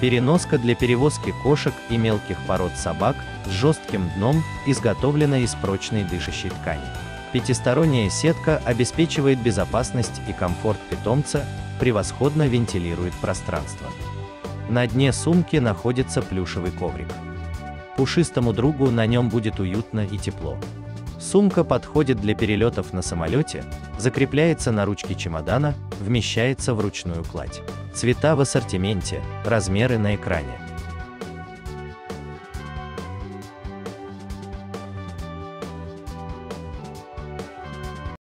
Переноска для перевозки кошек и мелких пород собак с жестким дном изготовлена из прочной дышащей ткани. Пятисторонняя сетка обеспечивает безопасность и комфорт питомца, превосходно вентилирует пространство. На дне сумки находится плюшевый коврик. Пушистому другу на нем будет уютно и тепло. Сумка подходит для перелетов на самолете, закрепляется на ручке чемодана, вмещается в ручную кладь. Цвета в ассортименте, размеры на экране.